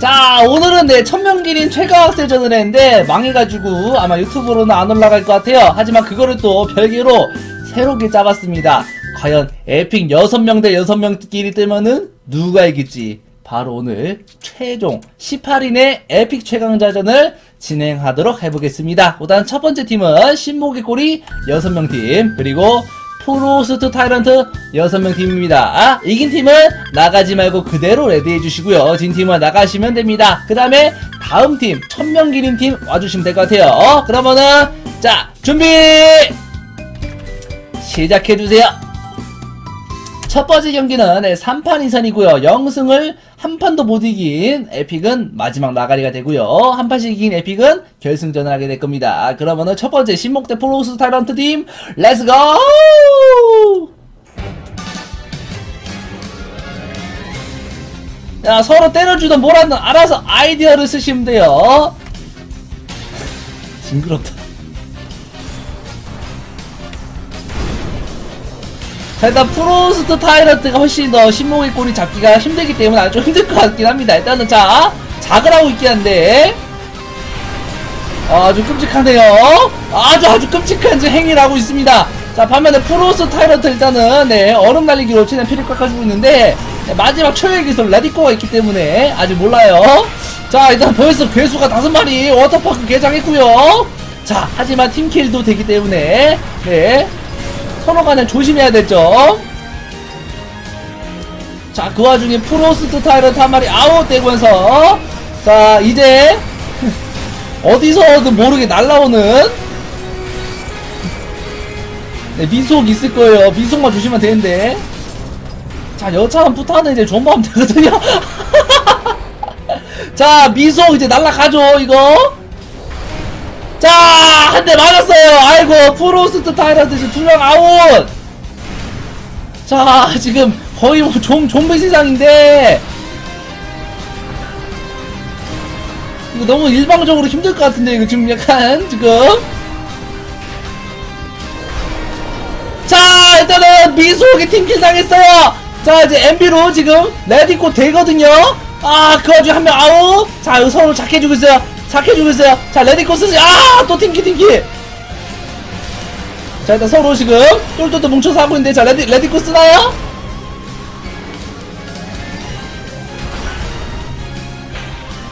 자 오늘은 네 천명기린 최강악세전을 했는데 망해가지고 아마 유튜브로는 안 올라갈 것 같아요. 하지만 그거를 또 별개로 새롭게 짜봤습니다. 과연 에픽 6명 대 6명끼리 뜨면은 누가 이길지 바로 오늘 최종 18인의 에픽 최강자전을 진행하도록 해보겠습니다. 일단 첫 번째 팀은 신목의 꼬리 6명 팀 그리고 프로스트 타이런트 6명 팀입니다. 아, 이긴 팀은 나가지 말고 그대로 ready해 주시고요. 진 팀은 나가시면 됩니다. 그 다음에 다음 팀, 천명 기린 팀 와주시면 될 것 같아요. 어, 그러면은, 자, 준비! 시작해주세요. 첫 번째 경기는 3판 2선이고요. 0승을 한 판도 못 이긴 에픽은 마지막 나가리가 되고요. 한 판씩 이긴 에픽은 결승전을 하게 될 겁니다. 그러면은 첫 번째 신목 대 프로스트 타이런트 팀 Let's go! 자 서로 때려주던 뭐라든 알아서 아이디어를 쓰시면 돼요. 징그럽다. 일단 프로스트 타이런트가 훨씬 더 신목의 꼬리 잡기가 힘들기 때문에 아주 힘들 것 같긴 합니다. 일단은 자, 작을 하고 있긴 한데 아주 끔찍하네요. 아주 아주 끔찍한 지 행위를 하고 있습니다. 자, 반면에 프로스트 타이런트 일단은 네, 얼음 날리기로 최대한 피를 깎아주고 있는데 네, 마지막 초의 기술 레디코가 있기 때문에 아직 몰라요. 자, 일단 벌써 괴수가 다섯 마리 워터파크 개장했고요. 자, 하지만 팀킬도 되기 때문에 네, 서로 간에 조심해야 되죠. 자, 그 와중에 프로스트 한 마리 아웃되면서 자, 이제 어디서든 모르게 날라오는 네, 미속 있을 거예요. 미속만 조심하면 되는데. 자, 여차한 부타는 이제 존버하면 되거든요. 자, 미속 이제 날라가죠, 이거. 자, 한 대 맞았어요. 아이고, 프로스트 타이런트 이제 두명 아웃. 자, 지금 거의 뭐 좀, 좀비 세상인데. 이거 너무 일방적으로 힘들 것 같은데, 이거 지금 약간, 지금. 자, 일단은 미소에게 팀킬 당했어요. 자, 이제 MB로 지금 레디코 되거든요. 아, 그 와중에 한 명 아웃. 자, 이거 서로 작해주고 있어요. 작해주고 있어요. 자, 레디코 쓰지. 아, 또 팀킬, 팀킬. 자, 일단 서로 지금 똘똘똘 뭉쳐서 하고 있는데, 자, 레디, 레디코 쓰나요?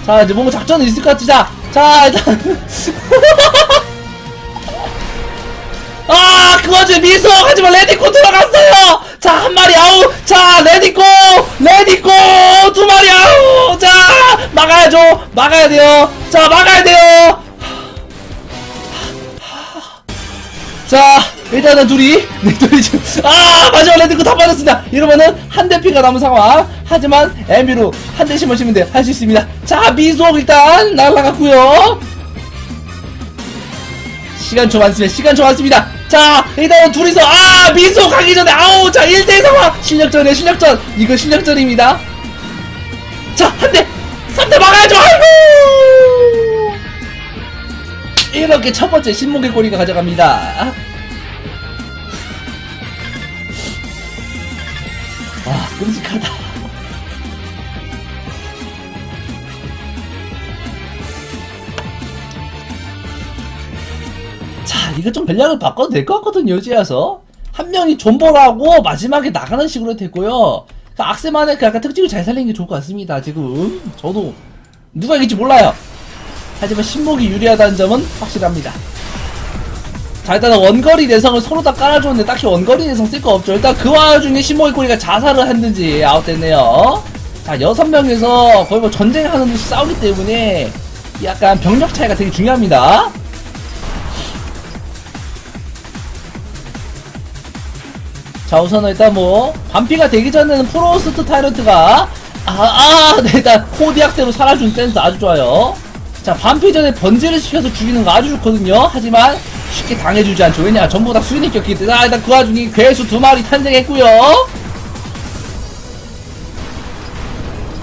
자, 이제 뭔가 작전은 있을 것 같지. 자, 자, 일단. 아, 그 와중에 미소! 하지만 레디코 들어갔어요! 자, 한 마리 아웃! 자, 레디코! 레디코! 두 마리 아웃! 자, 막아야죠! 막아야 돼요! 자, 막아야 돼요! 자, 일단은 둘이, 네, 둘이 지금, 아! 마지막 레디코 다 빠졌습니다! 이러면은 한 대 피가 남은 상황. 하지만, MB로 한 대씩만 치면 돼. 할수 있습니다. 자, 미소 일단 날라갔고요 시간 좀 많습니다. 시간 좀 많습니다. 자, 일단은 둘이서, 아! 미소 가기 전에, 아우! 자, 1대1 상황! 실력전이에요, 실력전! 이거 실력전입니다. 자, 한 대! 3대 막아야죠! 아이고! 이렇게 첫 번째 신목의 꼬리가 가져갑니다. 와, 끔찍하다. 이거 좀 전략을 바꿔도 될 것 같거든요, 여지와서. 한 명이 존버라고 마지막에 나가는 식으로 됐고요. 그 악세만의 그 약간 특징을 잘 살리는 게 좋을 것 같습니다, 지금. 저도 누가 이길지 몰라요. 하지만 신목이 유리하다는 점은 확실합니다. 자, 일단은 원거리 내성을 서로 다 깔아줬는데 딱히 원거리 내성 쓸 거 없죠. 일단 그 와중에 신목의 꼬리가 자살을 했는지 아웃됐네요. 자, 여섯 명에서 거의 뭐 전쟁하는 듯이 싸우기 때문에 약간 병력 차이가 되게 중요합니다. 자 우선은 일단 뭐 반피가 되기 전에는 프로스트 타이런트가 아아 네, 일단 코디악세로 살아준 센스 아주 좋아요 자 반피 전에 번지를 시켜서 죽이는 거 아주 좋거든요 하지만 쉽게 당해주지 않죠 왜냐 전부 다 수인이 꼈기 때문에 아 일단 그 와중에 괴수 두 마리 탄생했고요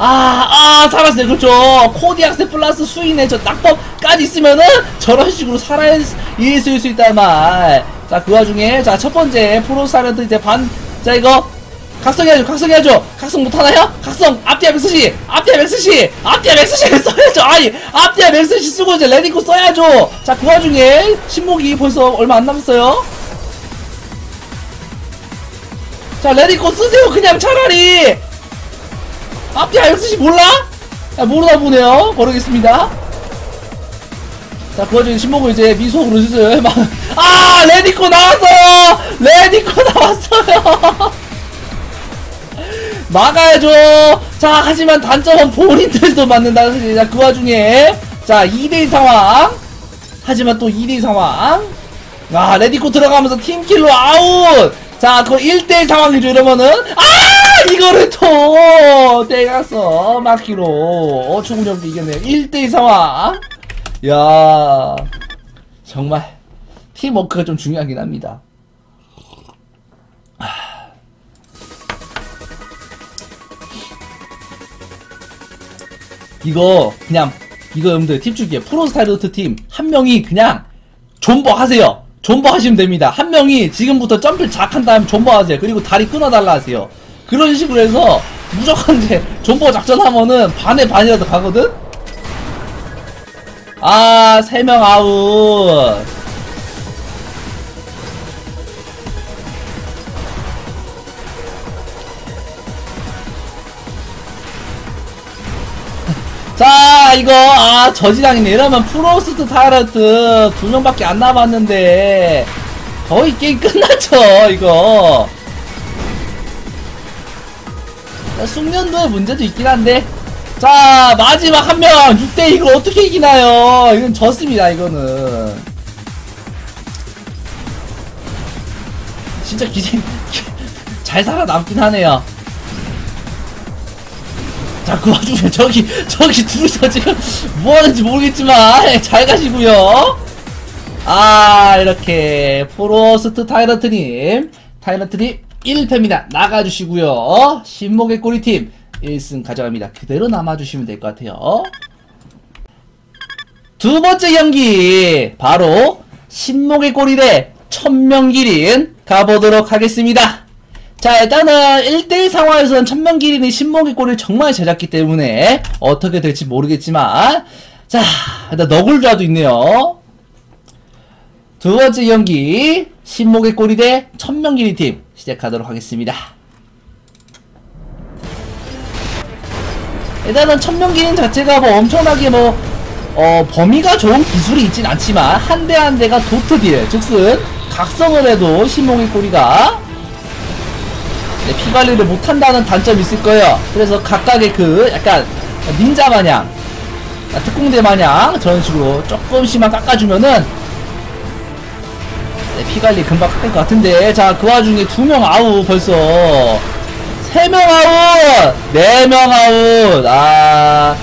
아, 아, 살았어요. 그렇죠. 코디악세 플러스 수인의 저 낙법까지 있으면은 저런 식으로 살아야 있을 수 있단 말. 자, 그 와중에, 자, 첫 번째, 프로사이런트 이제 반, 자, 이거, 각성해야죠 각성해야죠. 각성 못하나요? 각성 앞뒤야 맥스시 앞뒤야 맥스시 앞뒤야 맥스시 써야죠. 아니 앞뒤야 맥스시 쓰고 이제 레디코 써야죠. 자 그 와중에 신목이 벌써 얼마 안 남았어요. 자 레디코 쓰세요 그냥 차라리. 앞뒤야 맥스시 몰라? 야, 모르나 보네요. 모르겠습니다 자, 그 와중에 신목을 이제 미소으로 주세요. 막, 아! 레디코 나왔어요! 레디코 나왔어요! 막아야죠! 자, 하지만 단점은 본인들도 맞는다는 사실. 자, 그 와중에, 자, 2대2 상황. 하지만 또 2대2 상황. 아, 레디코 들어가면서 팀킬로 아웃! 자, 그거 1대1 상황이죠, 이러면은. 아! 이거를 또! 떼갔어. 막기로. 어, 충분히 이겼네요. 1대2 상황. 야 정말 팀워크가 좀 중요하긴 합니다. 이거 그냥 이거 여러분들 팁 줄게요. 프로스트 타이런트 팀 한 명이 그냥 존버 하세요. 존버 하시면 됩니다. 한 명이 지금부터 점프를 작한 다음 존버 하세요. 그리고 다리 끊어달라 하세요. 그런 식으로 해서 무조건 이제 존버 작전하면은 반에 반이라도 가거든? 아, 세명 아웃. 자, 이거, 아, 저지당이네. 이러면 프로스트 타이러트 두 명밖에 안 남았는데, 거의 게임 끝났죠, 이거. 숙련도의 문제도 있긴 한데, 자 마지막 한 명. 6대 이걸 어떻게 이기나요? 이건 졌습니다 이거는. 진짜 기생 잘 살아남긴 하네요. 자그 와중에 저기 저기 둘이서 지금 뭐하는지 모르겠지만 잘 가시고요. 아 이렇게. 프로스트 타이러트님. 타이러트님 1패입니다. 나가주시고요. 신목의 꼬리팀 1승 가져갑니다. 그대로 남아주시면 될 것 같아요. 두 번째 경기 바로 신목의 꼬리 대 천명기린 가보도록 하겠습니다. 자 일단은 1대1 상황에서는 천명기린이 신목의 꼬리를 정말 잘 잡기 때문에 어떻게 될지 모르겠지만 자 일단 너굴좌도 있네요. 두 번째 경기 신목의 꼬리 대 천명기린 팀 시작하도록 하겠습니다. 일단은 천명기인 자체가 뭐 엄청나게 뭐 어, 범위가 좋은 기술이 있진 않지만 한 대 한 대가 도트 딜 즉슨 각성을 해도 신목의 꼬리가 네, 피관리를 못한다는 단점이 있을 거예요. 그래서 각각의 그 약간 닌자 마냥 특공대 마냥 저런 식으로 조금씩만 깎아주면은 네, 피관리 금방 깎을 것 같은데 자 그 와중에 두 명 아웃 벌써 3명 아웃! 4명 아웃! 아.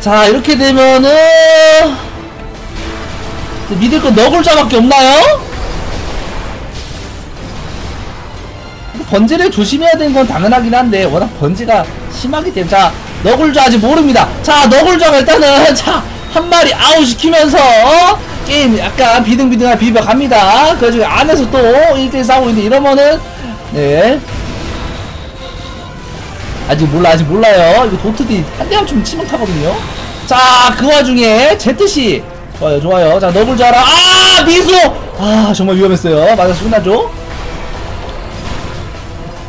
자, 이렇게 되면은. 믿을 건 너굴자밖에 없나요? 번지를 조심해야 되는 건 당연하긴 한데, 워낙 번지가 심하기 때문에. 자, 너굴자 아직 모릅니다. 자, 너굴자가 일단은, 자, 한 마리 아웃 시키면서, 어? 게임 약간 비등비등한 비벼 갑니다. 그래가지고 안에서 또 1대1 싸우고 있는데, 이러면은, 네. 아직 몰라 아직 몰라요. 이거 도트딜 한 대만 좀 치면 타거든요. 자 그 와중에 제트씨 좋아요 좋아요. 자 너블 자라 아. 미수 아 정말 위험했어요. 맞아서 끝나죠?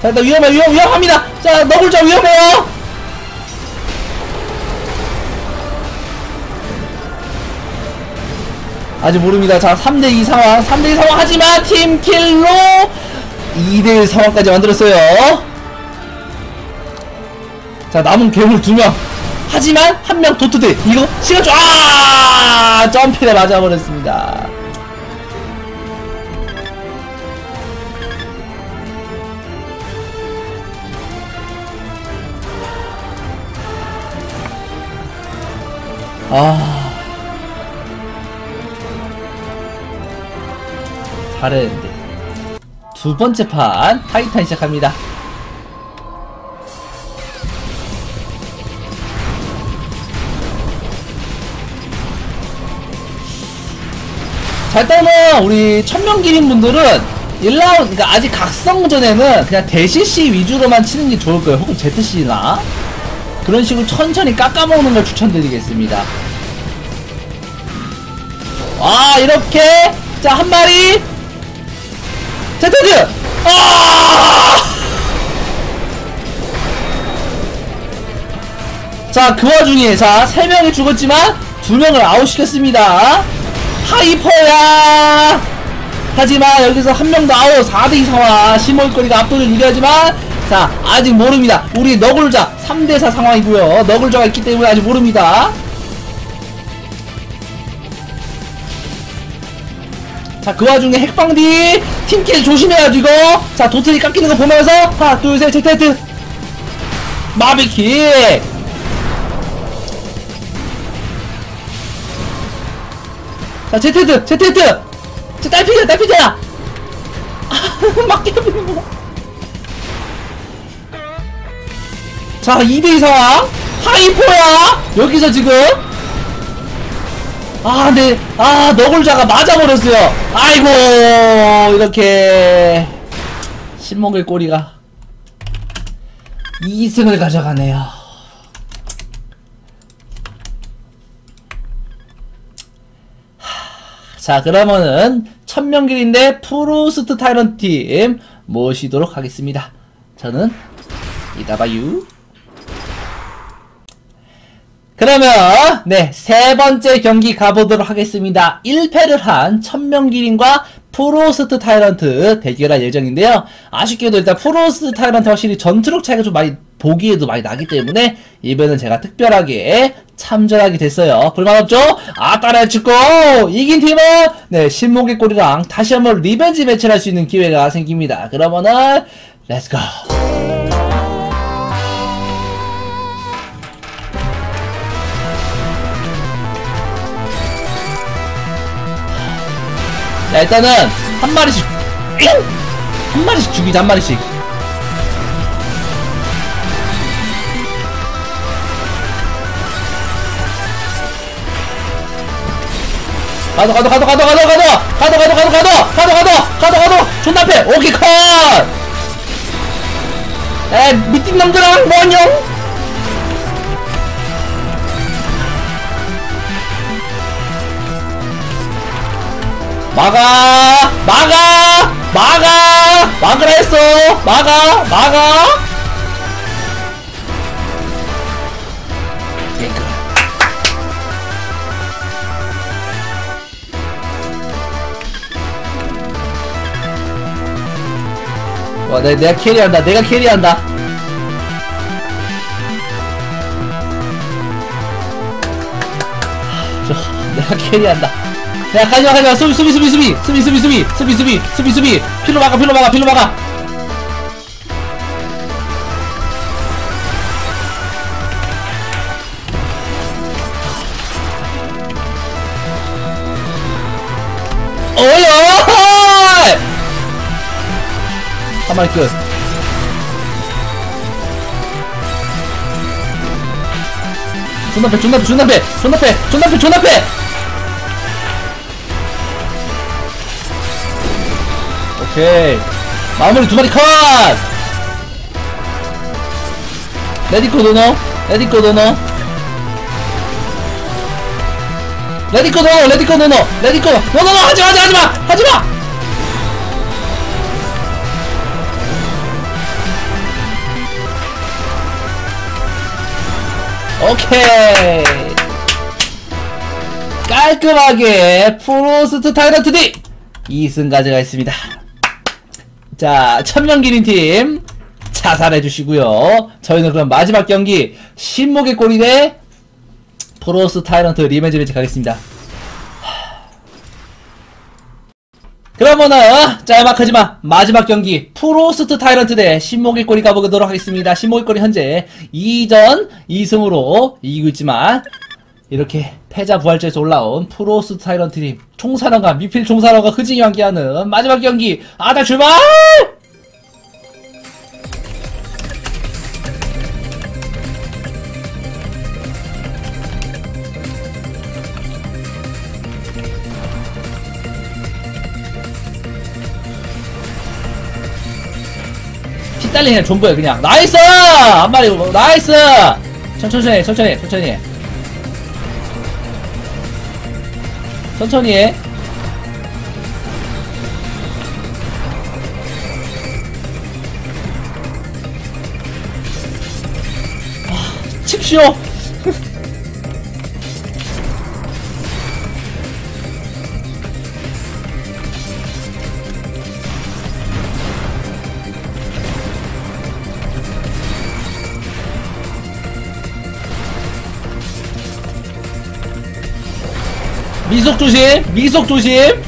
자 일단 위험해 위험 위험합니다. 자 너블 자 위험해요. 아직 모릅니다. 자 3대2 상황. 3대2 상황. 하지만 팀킬로 2대1 상황까지 만들었어요 자 남은 괴물 두명. 하지만 한 명 도트대. 이거 시간 좀 아! 점피에 맞아버렸습니다. 아. 잘했는데. 두 번째 판 타이탄 시작합니다 자 일단은 우리 천명기린 분들은 1라운드, 그러니까 아직 각성전에는 그냥 대시C 위주로만 치는 게 좋을 거예요. 혹은 ZC나. 그런 식으로 천천히 깎아먹는 걸 추천드리겠습니다. 아, 이렇게. 자, 한 마리. 제트드! 아! 자, 그 와중에, 자, 세 명이 죽었지만, 두 명을 아웃시켰습니다. 하이퍼야! 하지만, 여기서 한명더 아웃, 4대2 상황. 심볼거리가 압도적으로 유리하지만, 자, 아직 모릅니다. 우리 너굴자, 3대4 상황이고요 너굴자가 있기 때문에 아직 모릅니다. 자, 그 와중에 핵방디 팀킬 조심해야지 이거. 자, 도트리 깎이는 거 보면서 하나, 둘, 셋, 제트헤트 마비킥. 자, 제트헤트 제트헤트 저 딸피자, 딸피자야. 막게 해버리는 거. 자, 2대2 상황. 하이포야. 여기서 지금 아, 네. 아, 너굴자가 맞아버렸어요. 아이고, 이렇게. 신목의 꼬리가 2승을 가져가네요. 자, 그러면은, 천명길인데 프로스트 타이런 팀 모시도록 하겠습니다. 저는 봐요. 그러면 네 세 번째 경기 가보도록 하겠습니다. 1패를 한 천명기린과 프로스트 타이런트 대결할 예정인데요. 아쉽게도 일단 프로스트 타이런트 확실히 전투력 차이가 좀 많이 보기에도 많이 나기 때문에 이번엔 제가 특별하게 참전하게 됐어요. 불만 없죠? 아 따라 죽고 이긴 팀은 네 신목의 꼬리랑 다시 한번 revenge match를 할 수 있는 기회가 생깁니다. 그러면은 let's go. 자 일단은 한 마리씩 한 마리씩 죽이자 한 마리씩 가도 가도 가도 가도 가도 가도! 가도 가도 가도 가도! 가도 가도! 가도 가도! 존나 패! 오케이 컷에 미팅 놈들아 뭐냐? 막아! 막아! 막아! 막으라 했어! 막아! 막아 와, 내, 내가 캐리한다. 내가 캐리한다. 저, 내가 캐리한다. 야, 가지마, 가지마. 수비, 수비, 수비, 수비. 수비, 수비, 수비. 수비, 수비, 수비, 필로 막아, 필로 막아, 필로 막아. 한 마리 끝 존나 패 존나 패 존나 패 존나 패 존나 패 존나 패! 오케이. 마무리 두 마리 컷! 레디코 도너. 레디코 도너. 레디코 도너. 레디코 도너. 레디코 노노노 하지마 하지마 하지마 하지마 오케이 깔끔하게 프로스트 타이런트 팀 2승 가져가있습니다 자, 천명기린팀 자살해주시고요. 저희는 그럼 마지막 경기 신목의 꼬리 대 프로스트 타이런트 revenge match 가겠습니다. 그러면은 짤막하지 만 마지막 경기 프로스트 타이런트 대 신목의 꼬리 가보도록 하겠습니다. 신목의 꼬리 현재 2전 2승으로 이기고 있지만 이렇게 패자 부활전에서 올라온 프로스 타이런트 팀 총사령관 미필 총사령과 흐징이 함께하는 마지막 경기 아다 출발! 그냥 존버해 그냥. 나이스! 한 마리 나이스! 천천히 해 천천히 해 천천히 해. 천천히 해. 아, 칙쇼 미속 조심 미속 조심.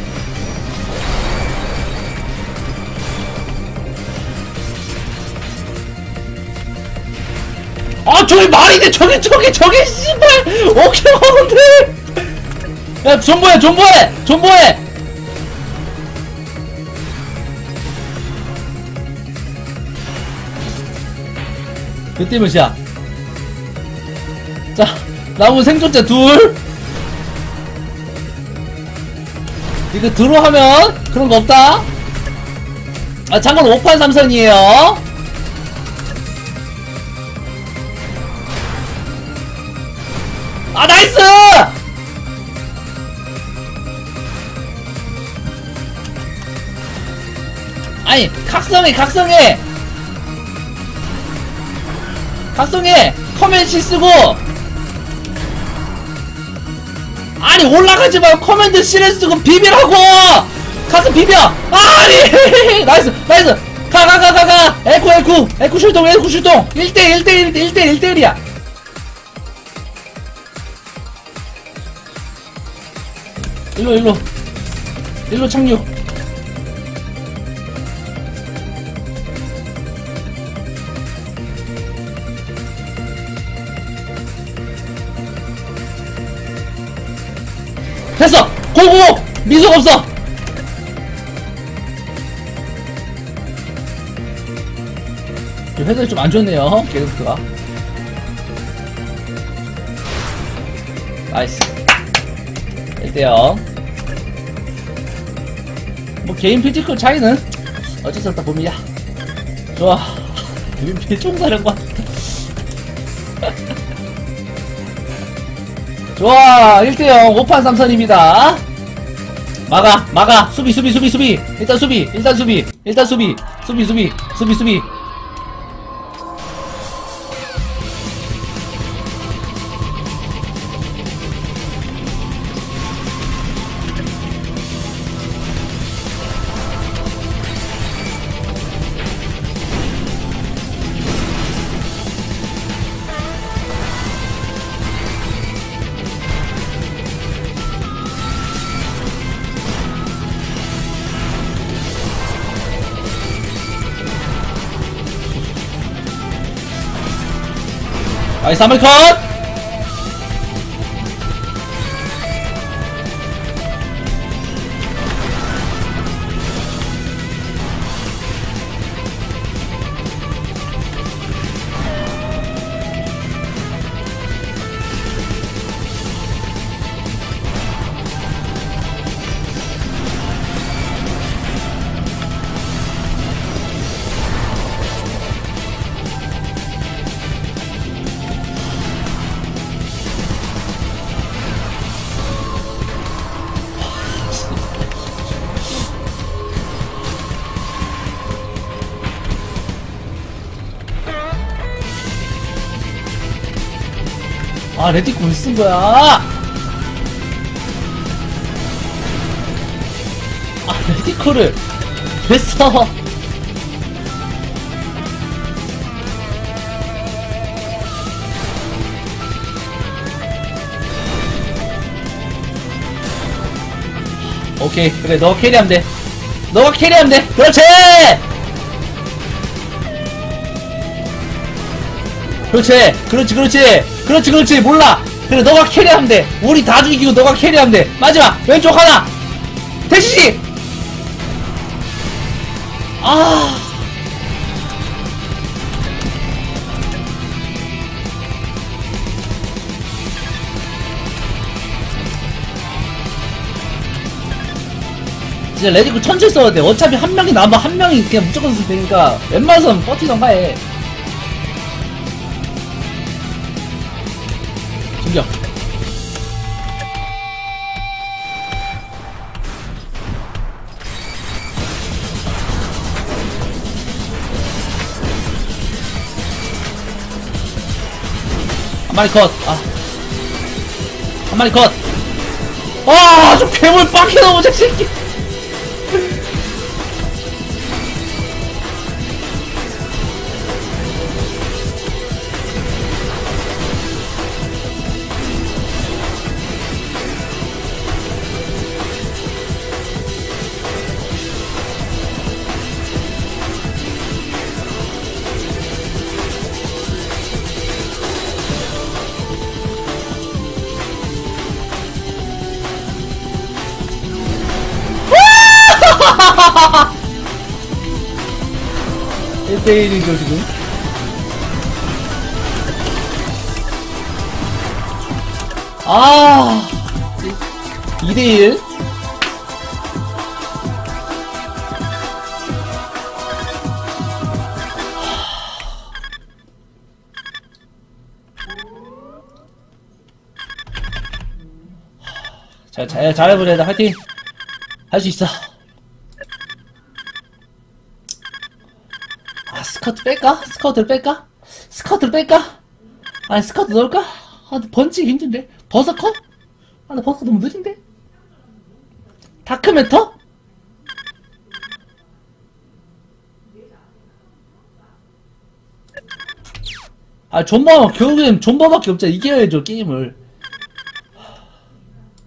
아 저기 말이네 저기 저기 저기 씨발. 오케이 하는데 야 존버해 존버해 존버해. 그때 몇이야. 자 남은 생존자 둘 이거 드로하면 그런 거 없다? 아 잠깐 5판 3선이에요. 아 나이스! 아니 각성해 각성해! 각성해! command C 쓰고 아니 올라가지 말고 command C를 쓰고 비비라고! 가서 비벼! 아니! nice nice! 가 가 가 가가! 에코 에코! 에코 출동 에코 출동! 1대 1대 1대 1대 1대 1이야! 일로 일로! 일로 착륙 고고 미속 없어! 회전이 좀 안 좋네요 게르프트가. 나이스. 1대0 뭐 개인 피지컬 차이는 어쩔 수 없다 봅니다. 좋아. 총사령관 좋아. 1대0 5판 3선입니다 막아 막아. 수비 수비 수비 수비. 일단 수비 일단 수비. 일단 수비. 수비 수비 수비. 수비 나이스 한번 컷 아 레디코 왜쓴 거야. 아왜 써? 오케이 그래 너 캐리하면 돼. 너가 캐리하면 돼. 그렇지 그렇지! 그렇지 그렇지 그렇지 그렇지. 몰라. 그래 너가 carry하면 돼. 우리 다 죽이고 너가 carry하면 돼. 마지막. 왼쪽 하나. 대시지. 아. 진짜 레디코 천천히 써야 돼. 어차피 한 명이 남아. 한 명이 그냥 무조건 써도 되니까. 웬만해서는 버티던가 해. 한 마리 컷. 아. 한 마리 컷. 아, 저 괴물 빡해 저 새끼. 대일이죠 지금. 아, 2대1. 잘, 잘, 잘해보자, 나 화이팅! 할 수 있어. 아, 스커트 뺄까? 스커트를 뺄까? 스커트를 뺄까? 아니, 스커트 넣을까? 아, 번지기 힘든데? 버섯 컷? 아, 나 버섯 너무 느린데? dark matter? 아, 존버, 결국엔 존버밖에 없잖아. 이겨야죠, 게임을.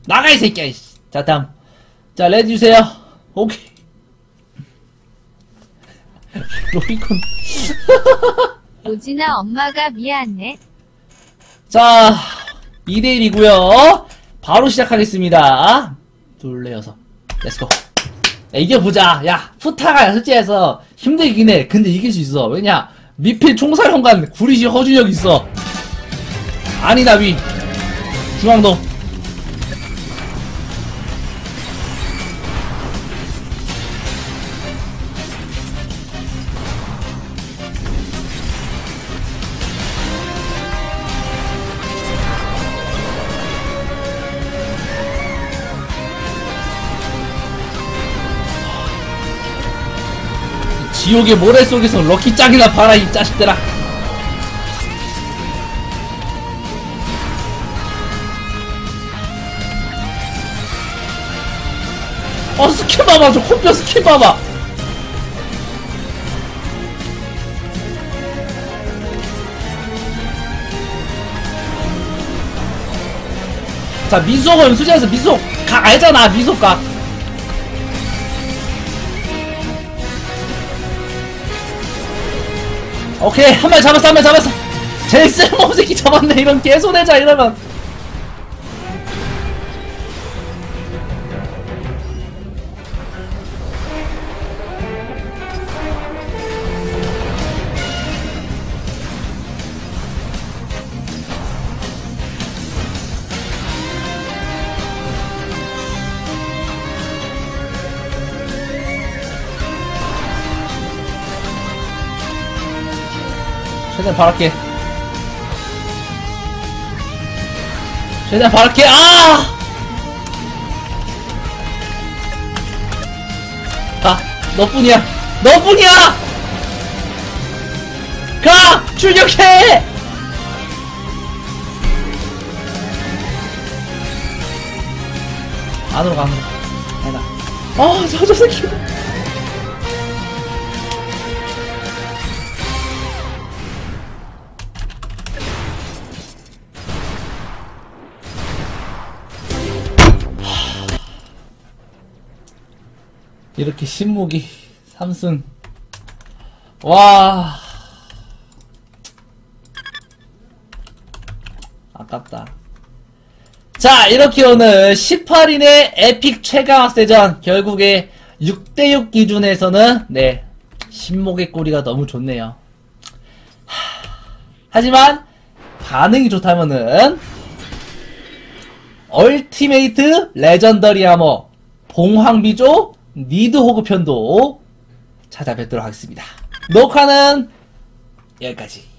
나가, 이 새끼야. 자, 다음. 자, ready 주세요. 오케이. 로이콘. 오진아 엄마가 미안해. 자, 2대1이고요 바로 시작하겠습니다. 둘, 여섯. Let's go. 야, 이겨보자. 야, 푸타가 실제에서 힘들긴 해. 근데 이길 수 있어. 왜냐? 미필 총사령관 구리시 허준혁 있어. 아니다, 위. 중앙동. 지옥의 모래 속에서 럭키 짱이나 봐라, 이 자식들아. 어, 스킬 봐봐. 저 코뼈 스킬 봐봐. 자, 미속은 수지에서 미속. 각 알잖아, 미속 각. 오케이 한 마리 잡았어 한 마리 잡았어. 제일 쓸모없는 새끼 잡았네. 이런 개손해잖아 이러면 최대한 바랄게. 최대한 바랄게. 아! 가. 너뿐이야. 너뿐이야! 가! 출격해! 안으로 가 안으로. 아니다. 아저 저 새끼 이렇게 신무기 3승. 와. 아깝다. 자 이렇게 오늘 18인의 에픽 최강학세전 결국에 6대6 기준에서는 네 신목의 꼬리가 너무 좋네요. 하, 하지만 반응이 좋다면은 얼티메이트 레전더리 아머 봉황비조 니드 호그 편도 찾아뵙도록 하겠습니다. 녹화는 여기까지.